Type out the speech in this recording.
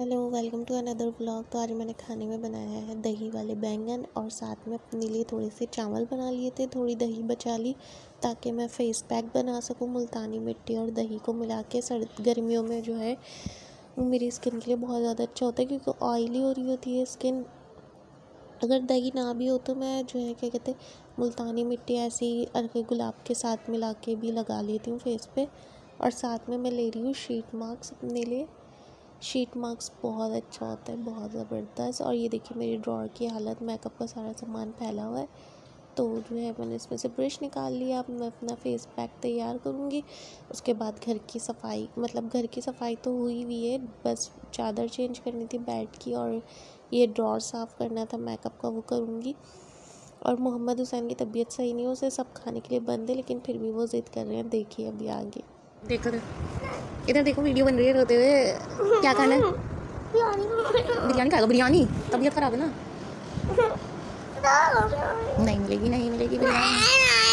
Hello welcome to another blog तो आज मैंने खाने में बनाया है दही वाले बैंगन और साथ में अपने लिए थोड़े से चावल बना लिए थे, थोड़ी दही बचा ली ताकि मैं फेस पैक बना सकूँ मुल्तानी मिट्टी और दही को मिला के सर्द गर्मियों में जो है, मेरी स्किन के लिए बहुत ज़्यादा अच्छा होता है क्योंकि ऑयली हो रही होती है स्किन अगर दही ना भी हो तो मैं जो है, क्या कहते मुल्तानी मिट्टी ऐसी अरके गुलाब के साथ मिला के भी लगा लेती हूँ फेस पर और साथ में मैं ले रही हूँ शीट मार्क्स अपने लिए। शीट मार्क्स बहुत अच्छा होता है, बहुत ज़बरदस्त और ये देखिए मेरी ड्रॉर की हालत, मेकअप का सारा सामान फैला हुआ है। तो जो है मैंने इसमें से ब्रश निकाल लिया, अब मैं अपना फेस पैक तैयार करूँगी। उसके बाद घर की सफ़ाई मतलब घर की सफ़ाई तो हुई हुई है, बस चादर चेंज करनी थी बेड की और ये ड्रॉर साफ़ करना था, मेकअप का वो करूँगी। और मोहम्मद हुसैन की तबीयत सही नहीं है, उसे सब खाने के लिए बंद है, लेकिन फिर भी वो ज़िद कर रहे हैं, देखिए अभी आगे। देखो इधर देखो वीडियो बन रही है रोते हुए। क्या खाना है? बिरयानी खाएगा बिरयानी। तबीयत खराब है ना? नहीं मिलेगी नहीं मिलेगी बिरयानी।